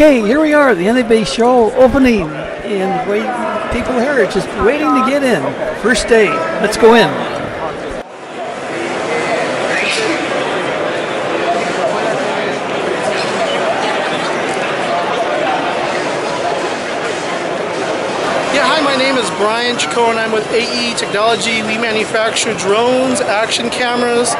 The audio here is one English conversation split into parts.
Okay, here we are, the NAB show opening, and wait, people here are just waiting to get in. First day, let's go in. Yeah, hi, my name is Brian Chico and I'm with AEE Technology. We manufacture drones, action cameras,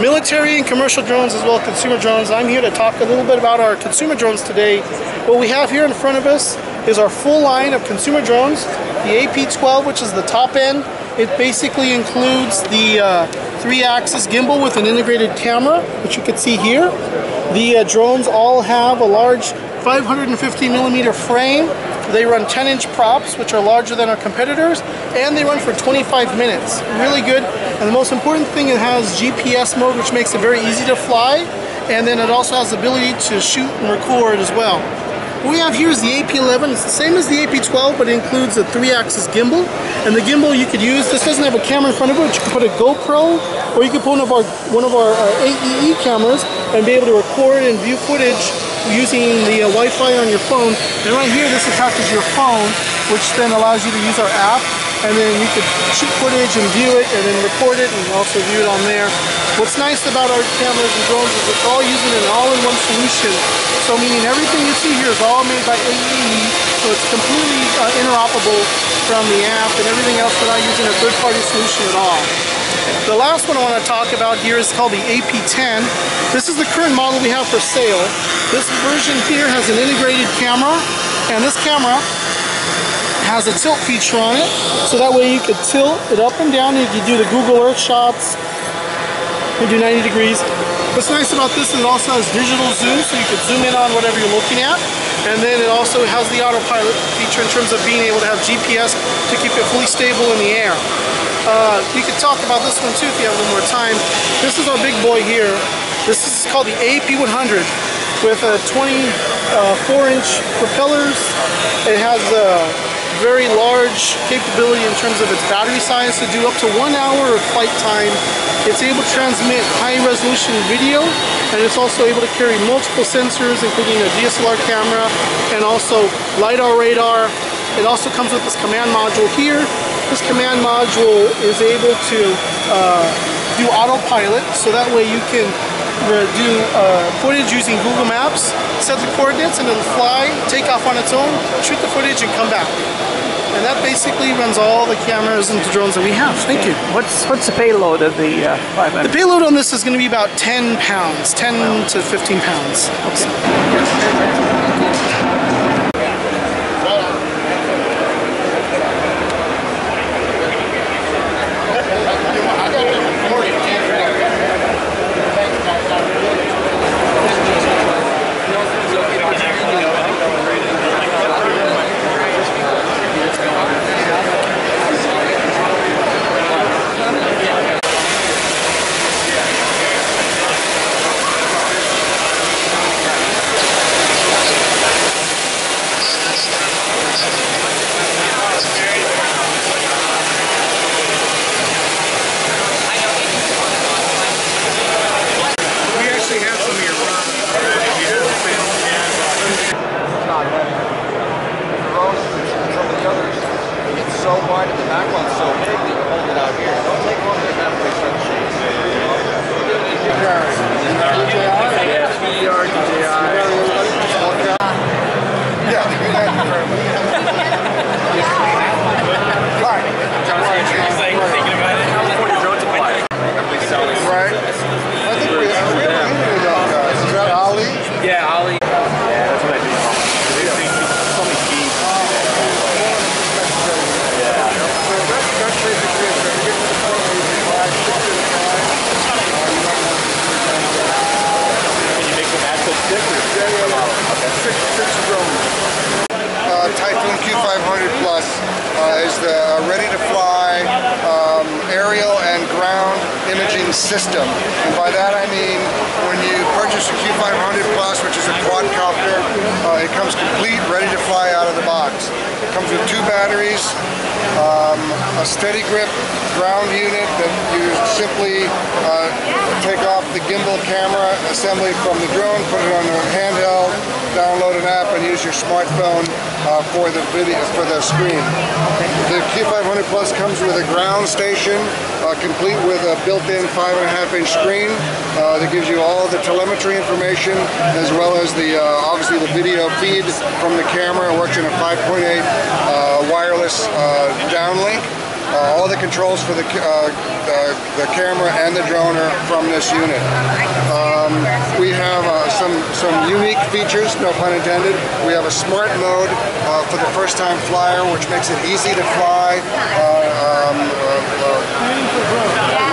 military and commercial drones as well as consumer drones. I'm here to talk a little bit about our consumer drones today. What we have here in front of us is our full line of consumer drones. The AP12, which is the top end, it basically includes the uh, three-axis gimbal with an integrated camera, which you can see here. The uh, drones all have a large 550 millimeter frame. They run 10 inch props, which are larger than our competitors, and they run for 25 minutes. Really good. And the most important thing, it has GPS mode, which makes it very easy to fly. And then it also has the ability to shoot and record as well. What we have here is the AP11. It's the same as the AP12, but it includes a three-axis gimbal. And the gimbal you could use, this doesn't have a camera in front of it, but you can put a GoPro, or you could put one of our, one of our uh, AEE cameras and be able to record and view footage using the uh, Wi-Fi on your phone. And right here, this attaches your phone, which then allows you to use our app. And then you could shoot footage and view it, and then record it, and also view it on there. What's nice about our cameras and drones is it's all using an all-in-one solution. So meaning everything you see here is all made by AEE, so it's completely uh, interoperable from the app and everything else without using a third-party solution at all. The last one I want to talk about here is called the AP10. This is the current model we have for sale. This version here has an integrated camera, and this camera has a tilt feature on it, so that way you could tilt it up and down. If you can do the Google Earth shots, you do 90 degrees. What's nice about this is it also has digital zoom, so you can zoom in on whatever you're looking at. And then it also has the autopilot feature in terms of being able to have GPS to keep it fully stable in the air. Uh, we could talk about this one too if you have a little more time. This is our big boy here. This is called the AP100 with uh, a 24 uh, inch propellers. It has a very large capability in terms of its battery size to do up to one hour of flight time. It's able to transmit high resolution video and it's also able to carry multiple sensors including a DSLR camera and also LiDAR radar. It also comes with this command module here. This command module is able to uh, do autopilot so that way you can do uh, footage using Google Maps, set the coordinates and it'll fly, take off on its own, shoot the footage and come back. And that basically runs all the cameras and the drones that we have. Thank you. What's what's the payload of the uh, 500? The payload on this is going to be about 10 pounds, 10 wow. to 15 pounds. Okay. so wide and the back one's so big that you hold it out here. Don't take long to halfway from the shades. DJI, DJI. Yeah, Right. I think we, we have a meeting with those guys. Is that Ali? Yeah, Ali. Yeah, that's what I do. So many keys. Can you make them actual stickers? Six, six drones. Uh, Typhoon Q500 Plus uh, is the uh, ready-to-fly um, aerial and ground imaging system. And by that I mean when you purchase a Q500 Plus, which is a quadcopter, uh, it comes complete, ready to fly out of the box. It comes with two batteries, um, a steady grip ground unit that you simply uh, take off the gimbal camera assembly from the drone, put it on a handheld, download an app, and use your smartphone uh, for the video for the screen. The Q500 Plus comes with a ground station, uh, complete with a built-in five and a half inch screen uh, that gives you all the telemetry information as well as the uh, obviously the video feed from the camera. It works in a 5.8 uh, wireless uh, downlink. Uh, all the controls for the, uh, the, camera and the drone are from this unit. Um, we have some some unique features, no pun intended. We have a smart mode for the first time flyer, which makes it easy to fly. Um,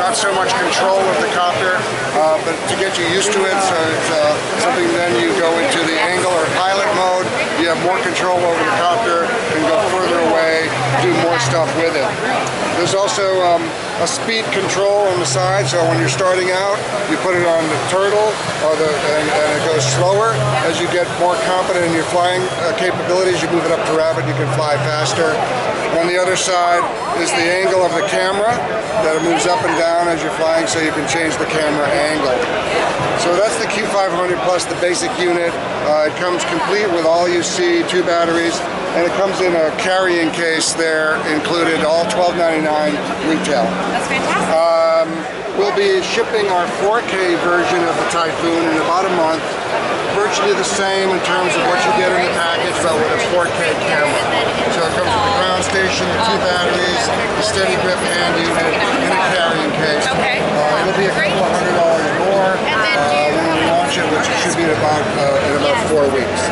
not so much control of the copter, uh, but to get you used to it, so it's uh, something then you go into the angle or pilot mode, you have more control over the copter, and go further away, do more stuff with it. There's also um, a speed control on the side, so when you're starting out, you put it on the turtle, or the, and, and it goes slower. As you get more confident in your flying uh, capabilities, you move it up to rabbit, you can fly faster. On the other side is the angle of the camera, that it moves up and down as you're flying, so you can change the camera angle. So that's the Q500 Plus, the basic unit. Uh, it comes complete with all you see, two batteries, and it comes in a carrying case there, included, all $12.99 retail. That's fantastic. Um, we'll be shipping our 4K version of the Typhoon in about a month. Virtually the same in terms of what you get in the package, but with a 4K camera. So it comes with the ground station, the two batteries, the steady grip hand unit, and a carrying case. Okay. Uh, it'll be a couple of hundred dollars more And then uh, when we launch it, which should be in about uh, in about four weeks.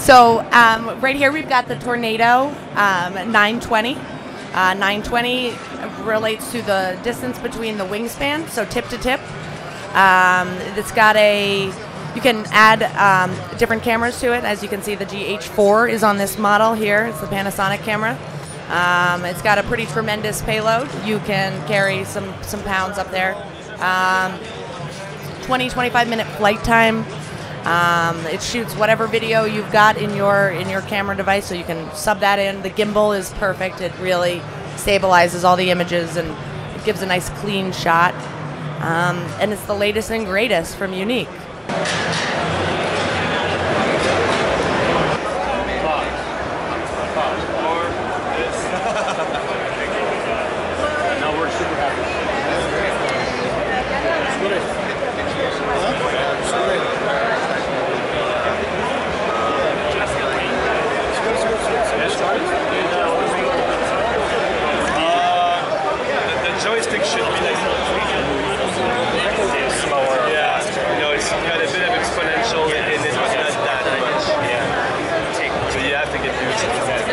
So um, right here we've got the Tornado um, 920. Uh, 920 relates to the distance between the wingspan, so tip to tip. Um, it's got a, you can add um, different cameras to it. As you can see, the GH4 is on this model here. It's the Panasonic camera. Um, it's got a pretty tremendous payload. You can carry some, some pounds up there. Um, 20 25 minute flight time um, it shoots whatever video you've got in your in your camera device so you can sub that in. The gimbal is perfect. It really stabilizes all the images and it gives a nice clean shot. Um, and it's the latest and greatest from Yuneec No, we're super happy. The joystick should be like slower. Yeah, you know, it's got a bit of exponential and it's not that much. Yeah. So you have to get used to that.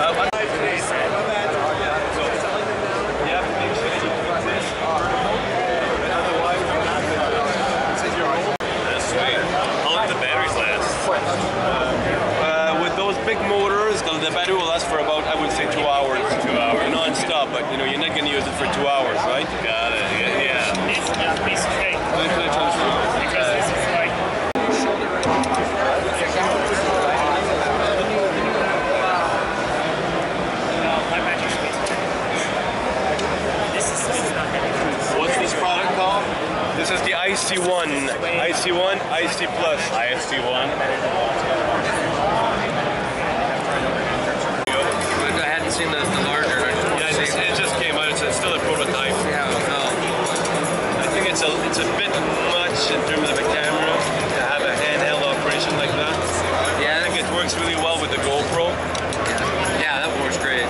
Uh, but- So, you have to make sure that you keep this Otherwise, what happens is you're That's sweet. How long do the batteries last? Uh, with those big motors, the, the battery will last for about, I would say, two hours. Two hours. Non-stop, but you know, you're not going to use it for two hours, right? Got it. Yeah. yeah. What's this product called? This is the IC1. IC1, IC Plus. IST1. I hadn't seen the, the larger. Yeah, it just, it just came out. It's, it's still a prototype. Yeah, I think it's a it's a bit much in terms of a camera to have a handheld operation like that. I think it works really well with the GoPro. yeah, that works great.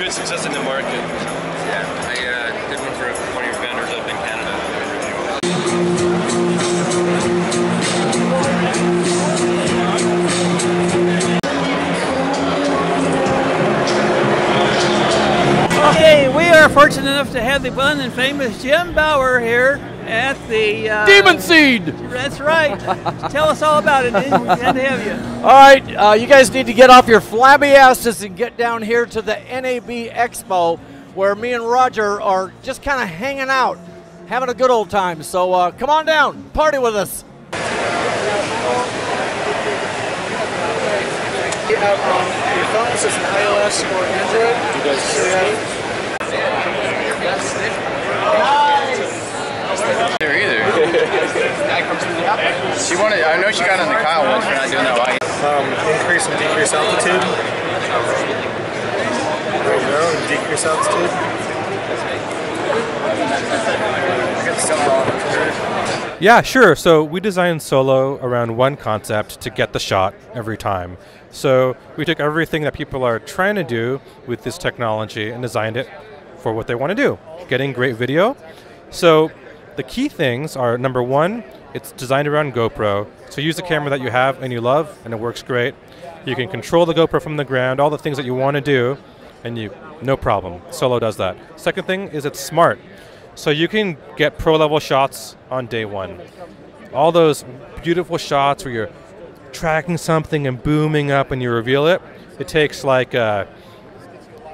Good success in the market. are fortunate enough to have the one and famous Jim Bauer here at the uh, Demon Seed. That's right. Tell us all about it. Glad to have you. All right, uh, you guys need to get off your flabby asses and get down here to the NAB Expo, where me and Roger are just kind of hanging out, having a good old time. So uh, come on down, party with us. Um, your an iOS or Android. You guys There either. she wanted. I know she got on the Kyle once for not doing that. Why? um, increase and decrease altitude. There you go, and decrease altitude. Yeah, sure. So we designed Solo around one concept to get the shot every time. So we took everything that people are trying to do with this technology and designed it for what they want to do getting great video. So the key things are number one, it's designed around GoPro. So use the camera that you have and you love, and it works great. You can control the GoPro from the ground, all the things that you want to do, and you no problem. Solo does that. Second thing is it's smart. So you can get pro level shots on day one. All those beautiful shots where you're tracking something and booming up and you reveal it, it takes like uh,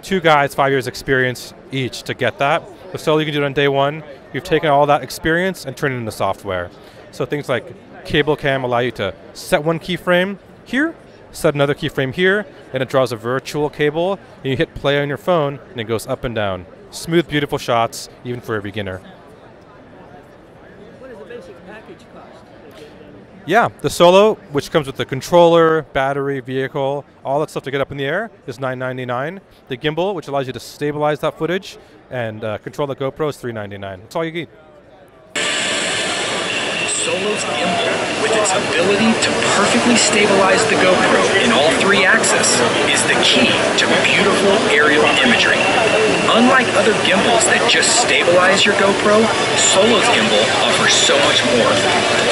two guys, five years experience each to get that. With Solo, you can do it on day one. You've taken all that experience and turned it into software. So things like cable cam allow you to set one keyframe here, set another keyframe here, and it draws a virtual cable, and you hit play on your phone, and it goes up and down. Smooth, beautiful shots, even for a beginner. What does the basic package cost? Yeah, the Solo, which comes with the controller, battery, vehicle, all that stuff to get up in the air, is $9.99. The gimbal, which allows you to stabilize that footage and uh, control the GoPro, is $3.99. That's all you need. Solo's gimbal, with its ability to perfectly stabilize the GoPro in all three axes, is the key to beautiful aerial imagery. Unlike other gimbals that just stabilize your GoPro, Solo's gimbal offers so much more.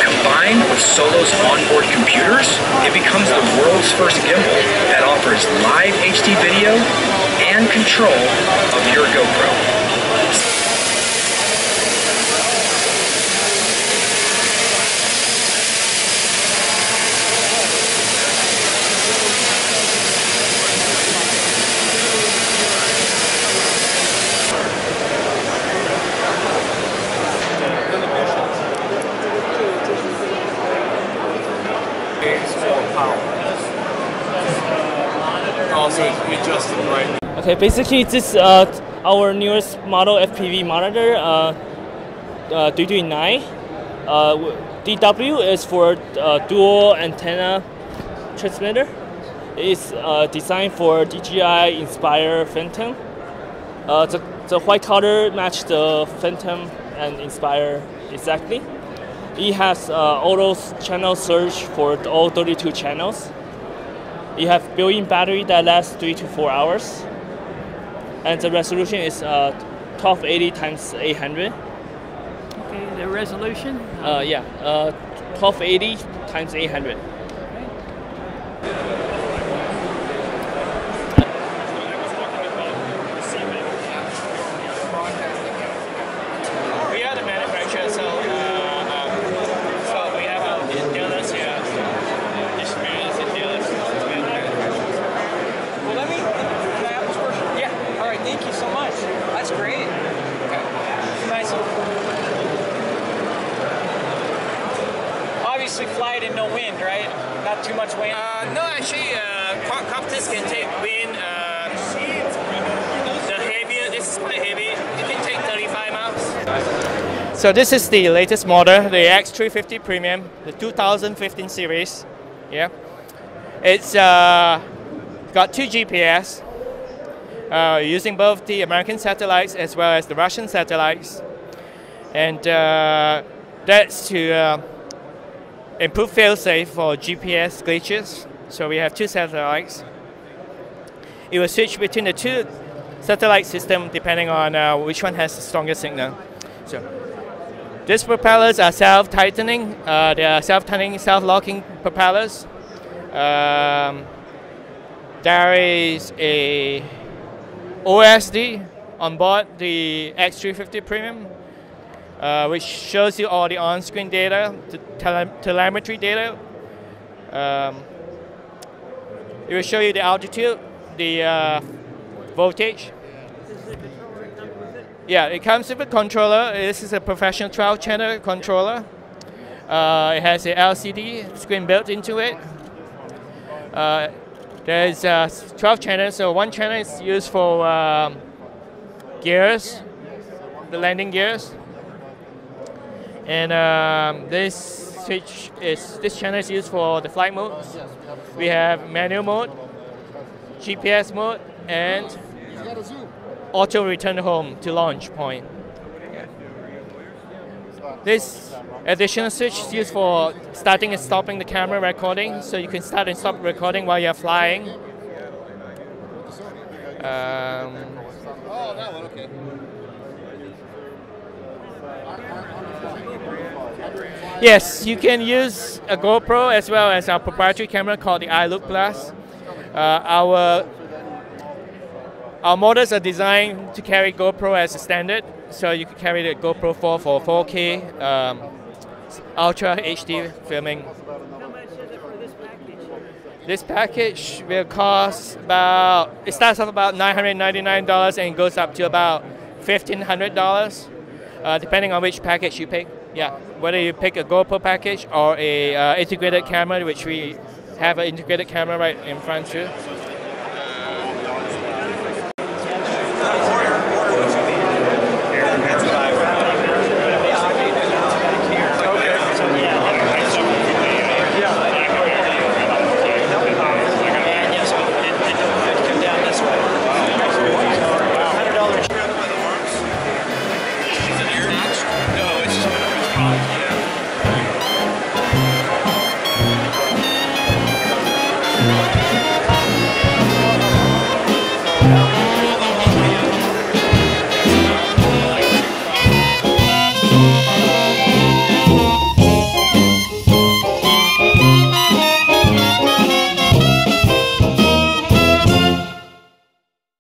Combined with Solo's onboard computers, it becomes the world's first gimbal that offers live HD video and control of your GoPro. Also, you adjusted Okay, basically this uh, our newest model FPV monitor, uh, uh, 339. Uh, DW is for uh, dual antenna transmitter. It's uh, designed for DJI Inspire Phantom. Uh, the, the white color match the Phantom and Inspire exactly. It has uh, auto channel search for all 32 channels. You have built-in battery that lasts three to four hours, and the resolution is uh, 1280 times 800. Okay, the resolution? Uh, yeah, uh, 1280 times 800. We are the manufacturer, so uh, um, so we have our dealers here, distributors and dealers. Well, let me. Can I have this first? Yeah. All right. Thank you so much. That's great. Nice. Obviously, fly it in no wind, right? Not too much wind. Uh, no, actually, uh, quadcopters can take wind. Uh, the heavier, this is quite heavy. It can take 35 miles. So this is the latest model, the X350 Premium, the 2015 series. Yeah, it's uh, got two GPS, uh, using both the American satellites as well as the Russian satellites, and uh, that's to uh, improve failsafe for GPS glitches. So we have two satellites. It will switch between the two satellite system depending on uh, which one has the strongest signal. So these propellers are self-tightening. Uh, they are self-tightening, self-locking propellers. Um, there is a OSD on board the X350 Premium, uh, which shows you all the on-screen data, the tele- telemetry data. Um, it will show you the altitude, the uh, voltage. Yeah, it comes with a controller. This is a professional 12 channel controller. Uh, it has a LCD screen built into it. Uh, There's uh, 12 channels, so one channel is used for um, gears, the landing gears. And um, this switch is this channel is used for the flight mode. We have manual mode, GPS mode, and auto return home to launch point. This additional switch is used for starting and stopping the camera recording, so you can start and stop recording while you're flying. Um. Yes, you can use a GoPro as well as our proprietary camera called the iLook Plus. Uh, our our models are designed to carry GoPro as a standard, so you can carry the GoPro 4 for 4K um, Ultra HD filming. This package will cost about, it starts off about $999 and goes up to about $1,500, uh, depending on which package you pick. Yeah, whether you pick a GoPro package or a uh, integrated camera, which we have an integrated camera right in front too.